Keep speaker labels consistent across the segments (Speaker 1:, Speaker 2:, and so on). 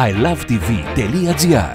Speaker 1: I love TV
Speaker 2: τελεία ζια,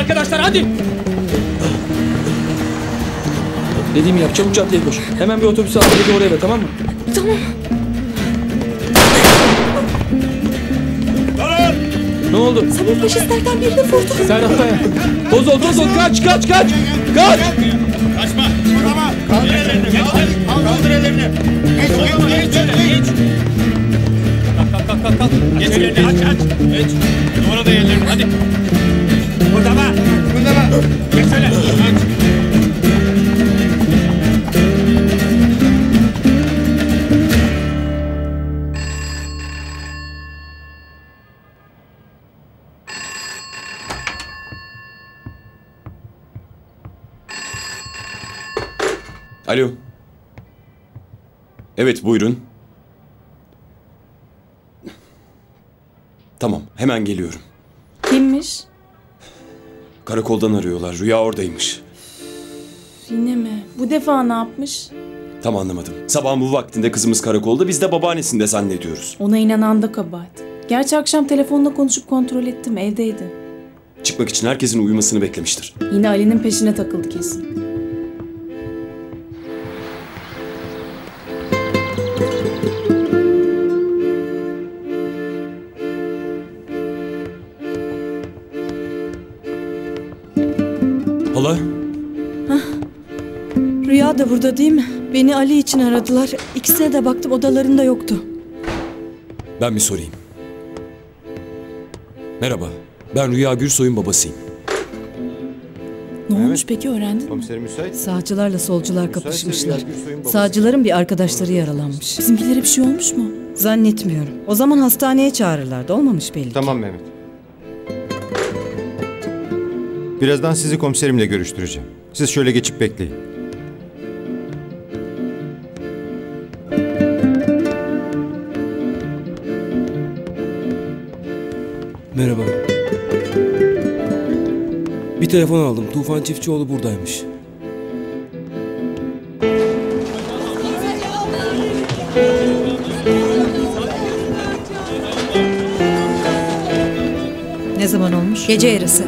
Speaker 2: arkadaşlar hadi.
Speaker 1: Dediğimi yap çabuk caddeye koş. Hemen bir otobüs al beni oraya ver tamam mı?
Speaker 3: Tamam.
Speaker 1: Ne oldu?
Speaker 3: Samir faşistlerden birini vurdu.
Speaker 1: Serhat dayan. Toz ol toz ol kaç kaç kaç. Kaç.
Speaker 4: Kaldır ellerini. Geç oğlum geç geç.
Speaker 2: Kalk kalk kalk kalk. Geç ellerini aç aç. Geç. Numara da ellerini hadi.
Speaker 5: Alo. Evet buyurun. Tamam hemen geliyorum.
Speaker 3: Kimmiş?
Speaker 5: Karakoldan arıyorlar. Rüya oradaymış.
Speaker 3: Yine mi? Bu defa ne yapmış?
Speaker 5: Tam anlamadım. Sabahın bu vaktinde kızımız karakolda biz de babaannesinde zannediyoruz.
Speaker 3: Ona inanan da kabahat. Gerçi akşam telefonla konuşup kontrol ettim evdeydi.
Speaker 5: Çıkmak için herkesin uyumasını beklemiştir.
Speaker 3: Yine Ali'nin peşine takıldı kesin.
Speaker 5: Hala?
Speaker 6: Rüya da burada değil mi? Beni Ali için aradılar. İkisine de baktım odalarında yoktu.
Speaker 5: Ben bir sorayım. Merhaba. Ben Rüya Gürsoy'un babasıyım.
Speaker 3: Ne olmuş peki öğrendin mi?
Speaker 4: Komiserim müsait.
Speaker 6: Sağcılarla solcular kapışmışlar. Sağcıların bir arkadaşları yaralanmış.
Speaker 3: Bizimkilere bir şey olmuş mu?
Speaker 6: Zannetmiyorum. O zaman hastaneye çağırırlardı. Olmamış belli.
Speaker 4: Tamam Mehmet. Birazdan sizi komiserimle görüştüreceğim. Siz şöyle geçip bekleyin.
Speaker 1: Merhaba. Bir telefon aldım. Tufan Çiftçioğlu buradaymış.
Speaker 6: Ne zaman olmuş?
Speaker 7: Gece yarısı.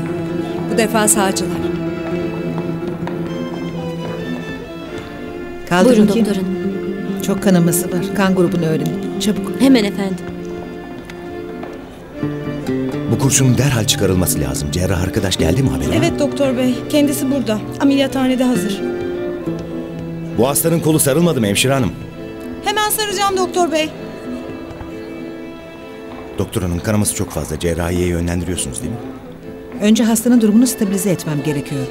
Speaker 7: Bu defa sağcılar.
Speaker 6: Kaldırın
Speaker 7: Buyurun doktor hanım.
Speaker 6: Çok kanaması var. Kan grubunu öğrenin. Çabuk.
Speaker 7: Hemen efendim.
Speaker 8: Bu kurşunun derhal çıkarılması lazım. Cerrah arkadaş geldi mi haberi?
Speaker 6: Evet doktor bey. Kendisi burada. Ameliyathanede hazır.
Speaker 8: Bu hastanın kolu sarılmadı mı hemşire hanım?
Speaker 6: Hemen saracağım doktor bey.
Speaker 8: Doktor hanım kanaması çok fazla. Cerrahiye yönlendiriyorsunuz değil mi?
Speaker 6: Önce hastanın durumunu stabilize etmem gerekiyor.